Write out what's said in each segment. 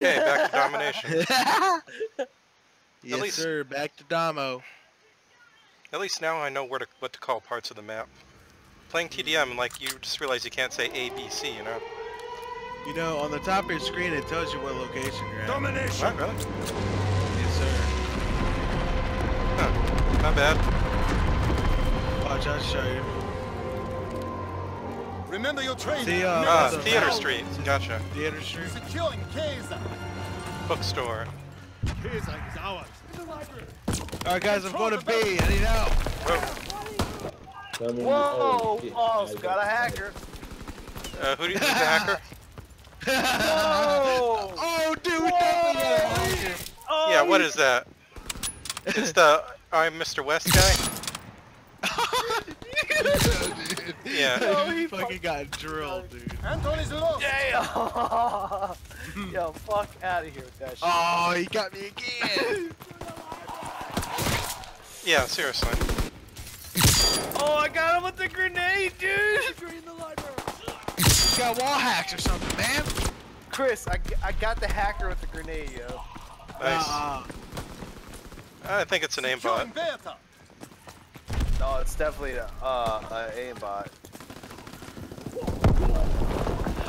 Okay, back to domination. yes, least- sir. Back to Domo. At least now I know where to what to call parts of the map. Playing TDM, like you just realize you can't say A, B, C, you know? You know, on the top of your screen, it tells you what location you're at. Domination. What, really? Yes, sir. Huh. Not bad. Watch, I'll show you. Remember your training. See, uh, Ah, the- Theater Street. Gotcha. Theater Street. Securing Kaiser. Bookstore. Kaiser is ours. All right, guys, I'm going to B. I need help. Whoa. Coming- Whoa! shit. Oh, I got a hacker. Uh, who do you think the hacker? No! oh, dude, we definitely got a hacker. Oh, Yeah, what is that? It's the I'm Mr. West guy? Yeah. Oh, he he fucking got drilled, dude. Anton is lost. Damn! Yo, fuck out of here with that shit. Oh, he got me again. Yeah, seriously. Oh, I got him with the grenade, dude! He's got wall hacks or something, man. Chris, I, I got the hacker with the grenade, yo. Nice. Uh, I think it's an aimbot. No, it's definitely a, uh, a aimbot.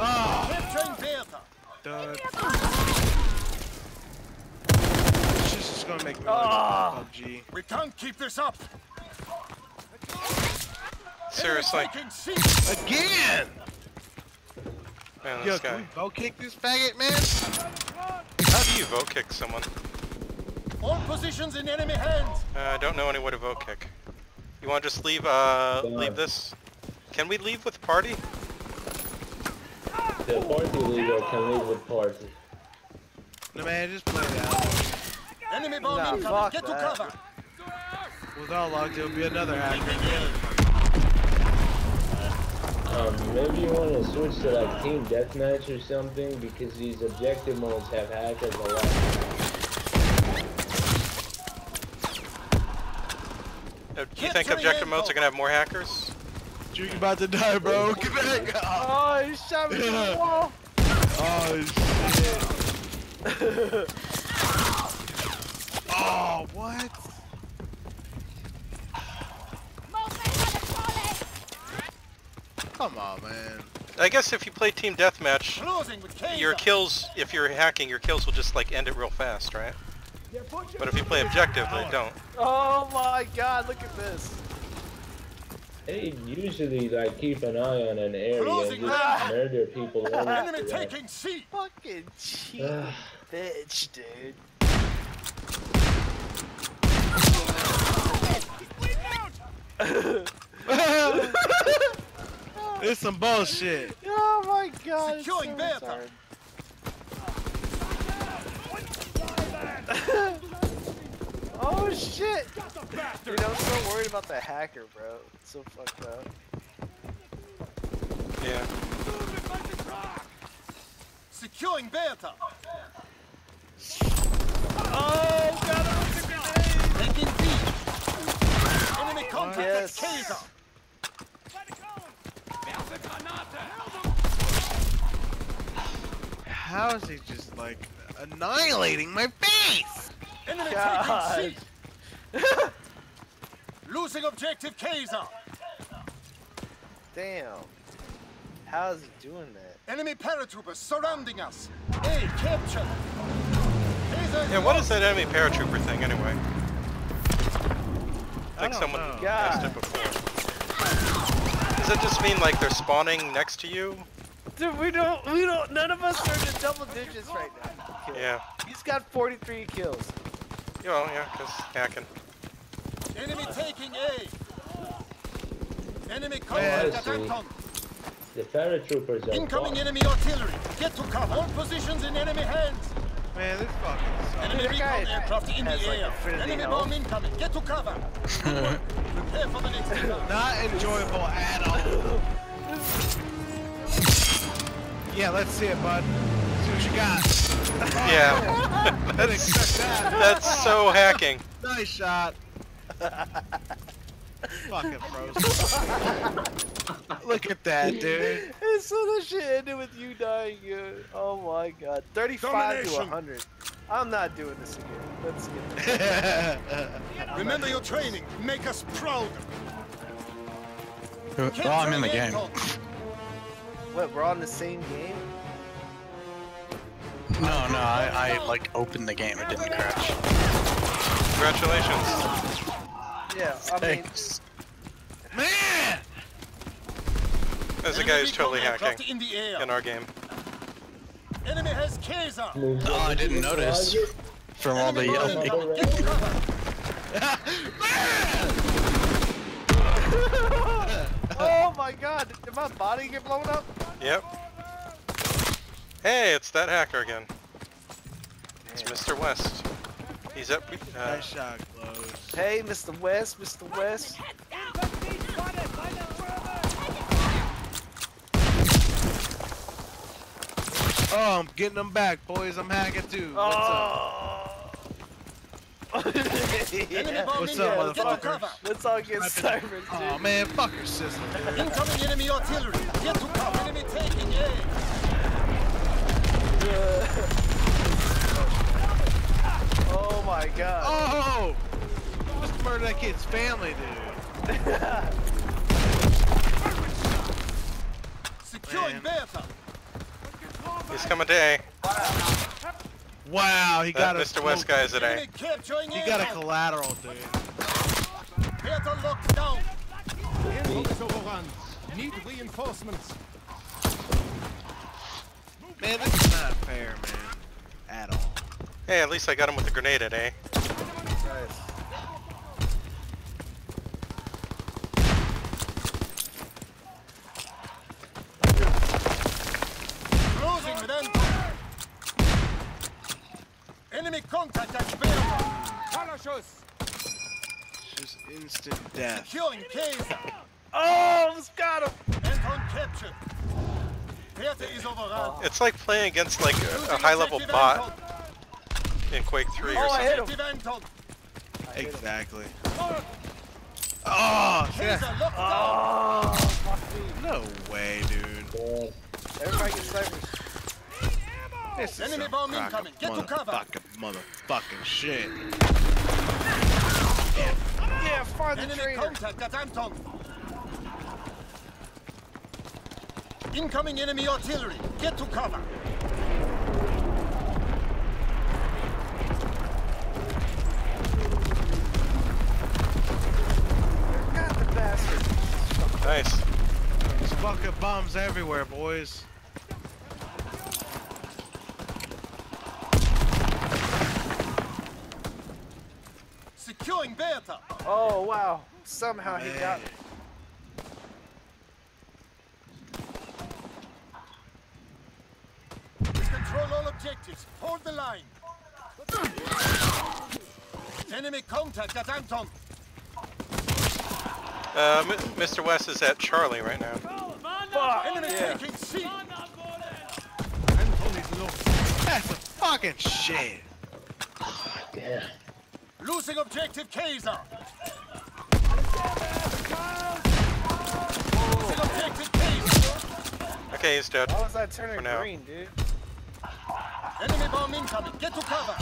Oh, Capturing This shit's just gonna make me like Ah. PUBG. We can't keep this up. Seriously. Enemy taking C. Again! Man, Yo, this can guy. we vote kick this faggot, man? How do you vote kick someone? All positions in enemy hands. Uh, I don't know any way to vote kick. You want to just leave, uh, leave this? Can we leave with party? The party leader can leave with party. No, man, just play it out. Enemy bomb Nah, incoming. fuck Get to that. cover. With all luck, there'll be another hacker. Um, maybe you want to switch to like team deathmatch or something because these objective modes have hackers a lot. Do you think objective modes are gonna have more hackers? Dude, you about to die, bro. Get back. Oh, Oh, he shot me through the wall! oh shit. oh, what? Come on, man. I guess if you play team deathmatch, Closing with Kaiser. your kills, if you're hacking, your kills will just like end it real fast, right? But if you play objective, they don't. Oh my god, look at this. They usually like keep an eye on an area Closing and just round. murder people Enemy to taking C. Fucking cheap bitch, dude. It's some bullshit. Oh my god. Securing so Bertha. retarded. oh shit! Dude, I'm so worried about the hacker, bro. It's so fucked up. Yeah. Securing Bertha. Oh, got him with the grenade! Taking B. Enemy oh, contact Yes. at Kaiser. How is he just like annihilating my face? Enemy God. taking C. Losing objective Kaiser. Damn. How is he doing that? Enemy paratroopers surrounding us. A capture. Kaiser is Yeah, what lost. is that enemy paratrooper thing anyway? I think don't someone know. asked it before. Does it just mean like they're spawning next to you? Dude, we don't, we don't, none of us are in double digits right now. Yeah. He's got 43 kills. You know, yeah, because hacking. Enemy taking A. Enemy I contact at see. Anton. The paratroopers are Incoming bots. enemy artillery. Get to cover. All positions in enemy hands. Man, this fucking sucks. Enemy that guy recon aircraft in the like, air. infinity Enemy health. bomb incoming. Get to cover. Prepare for the next round. Not enjoyable at all. Yeah, let's see it, bud. See what you got. Yeah. That's that. that's so hacking. Nice shot. Fucking frozen. Look at that, dude. And so the shit ended with you dying. uh, Oh my god. 35 to 100. I'm not doing this again. Let's get Remember your training. Make us proud. Well, I'm in the game. What, we're on the same game? No, no, I, I like opened the game. It didn't crash. Congratulations. Yeah, I mean, Thanks. Man! There's a guy who's totally hacking in the air. in our game. Enemy has Kaiser. Moves Oh, I didn't notice. closet. From all the yelling. incoming. Get to cover. oh my god, did my body get blown up? Yep. Hey, it's that hacker again. It's Mr. West. He's up. Uh, Nice shot, close. Hey, Mr. West, Mr. West. Oh, I'm getting them back, boys. I'm hacking too. What's up? Oh. Enemy yeah. What's up, there. Get to motherfuckers? Let's all get Sniping. dude. Oh man, fuck your sister. dude. Incoming enemy artillery. Get to cover. Enemy taking A. oh my god. Oh! Just murder that kid's family, dude. Securing Man. Bertha. he's coming to A. Wow, he That got a Mr. West guy is at A. Enemy capturing He got a collateral, dude. Bertha locked down. Airport overrun. Need reinforcements. Man, this is not fair, man. At all. Hey, at least I got him with a grenade at A. Nice. Closing with Anton. Enemy contact at Bertha. Parachutes. Just instant death. Securing Kaiser. Oh, almost got him. Anton captured. Bertha. It's like playing against like a, a high-level bot in Quake 3 or Oh, I something. hit him. Exactly. Oh, ah, yeah. Oh, no way, dude. Everybody get snipers. This is Enemy some bomb incoming. Get to cover. Motherfucking, motherfucking shit. Yeah, find the Enemy trainer. contact at Anton. Incoming enemy artillery. Get to cover. Got the bastard. Nice. There's fucking bombs everywhere, boys. Securing Bertha. Oh, wow. Somehow he got me. Control all objectives. Hold the line. Enemy contact at Anton. Uh, M Mr. West is at Charlie right now. Fuck, Enemy yeah. taking C. Anton is low. That's some fucking shit. Damn. Losing objective Kaiser. Losing objective Kaiser. Okay, he's dead. Why was I For turning now. green, dude? Enemy bomb incoming. Get to cover.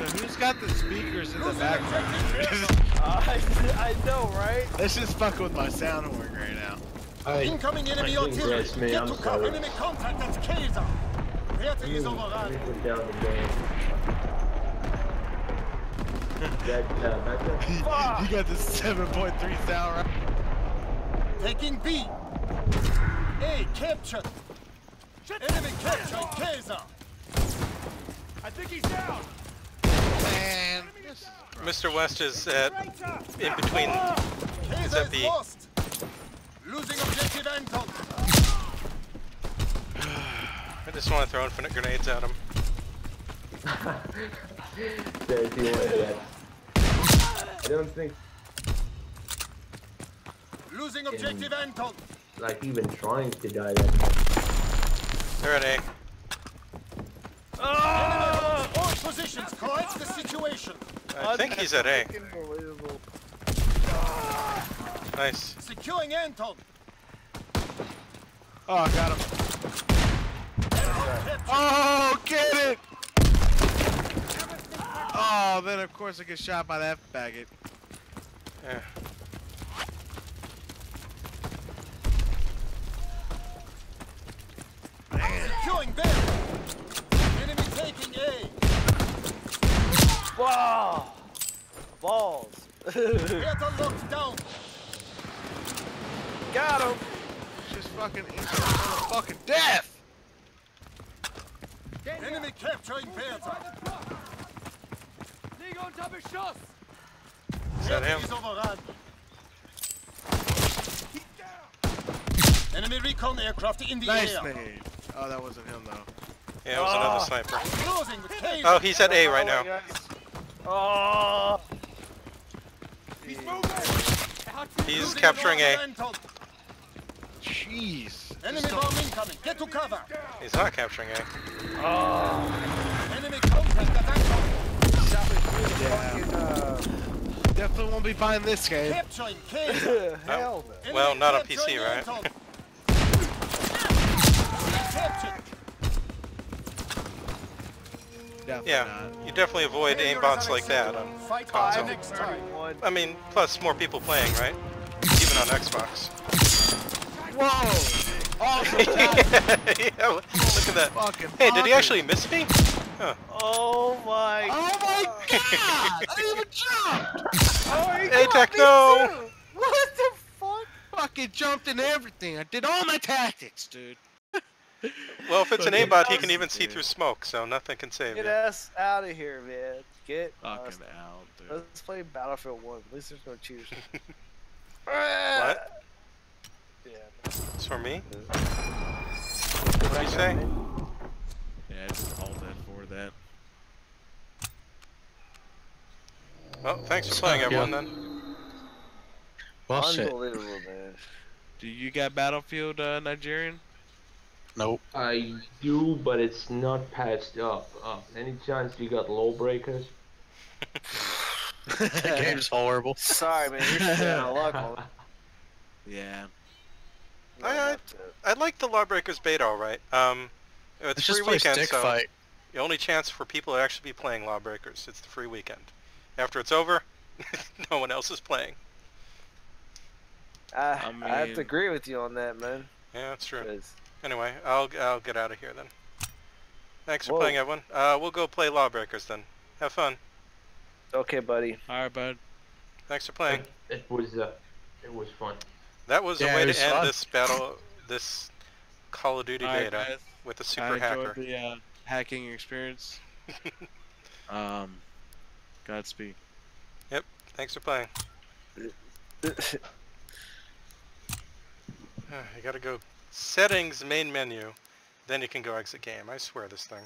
Yo, who's got the speakers in the Losing background? objective Bertha. I, I know, right? Let's just fuck with my sound horn right now. I, Incoming enemy I artillery. me, Get I'm to cover. Enemy contact That's Kaiser. Bertha is Let overrun. down the game. That, uh, back there? you got the 7.3 sound right. Taking B. A captured. Enemy captured Kaiser. I think he's down. Man. Mr. West is at in between. Kaiser at is B. lost. Losing objective Anton. I just want to throw infinite grenades at him. There's the one that. I don't think, Losing objective Anton. like, even trying to die that much. They're at A. Enemy all positions. Corrects the situation. I think he's at A. Unbelievable. Nice. Securing Anton. Oh, I got him. Oh, get it! Oh, then of course I get shot by that faggot. Yeah. Securing B. Enemy taking A. Wow. Balls. Beta locked down. Got him. Just fucking instant motherfucking death! Enemy capturing Beta. Is that him? Enemy recon aircraft in the Nice air. nade. Oh, that wasn't him though. Yeah, it was ah. another sniper. Closing with K. Oh, he's at A right Oh, now. Oh. He's He's capturing A. Jeez. Enemy Just bomb incoming. Get to cover. He's not capturing A. Oh. Enemy contact Yeah. fucking, uh, definitely won't be buying this game. Hell no. Well, not on PC, right? Definitely Yeah, not. you definitely avoid aimbots like that on console. hard next time. 31. I mean, plus more people playing, right? Even on Xbox. Whoa! Awesome shot. yeah, look at that. Fucking Hey, did he actually miss me? Huh. Oh my. Oh my god! I even jumped! Oh, he Hey, got Tech, me too. What the fuck? Fucking jumped in everything. I did all my tactics, dude. Well, if it's an Fucking aimbot, he can even see through smoke, so nothing can save Get you. us out of here, man. Get Fucking us. out, dude. Let's play Battlefield 1. At least there's no cheers. What? Yeah. It's for me? What did you say? Yeah, just all that for that. Well, thanks for playing, Yeah. everyone, then. Well, shit. Unbelievable, man. Do you got Battlefield uh, Nigerian? Nope. I do, but it's not patched up. Uh, any chance you got Lawbreakers? The game's horrible. Sorry, man. You're shit out of luck Yeah. I- I- I like the Lawbreakers beta, alright. Um, it's Let's free just weekend, so fight. the only chance for people to actually be playing Lawbreakers, it's the free weekend. After it's over, no one else is playing. I, I, I have to agree with you on that, man. Yeah, that's true. 'cause- Anyway, I'll I'll get out of here then. Thanks for Whoa. playing, everyone. Uh, we'll go play Lawbreakers then. Have fun. Okay, buddy. Alright, bud. Thanks for playing. It was uh, it was fun. That was Yeah, a way it to was end fun. this battle, this Call of Duty Alright, beta guys. with a I super enjoyed hacker. the uh, hacking experience. um, Godspeed. Yep. Thanks for playing. Uh, you gotta go settings, main menu, then you can go exit game. I swear this thing.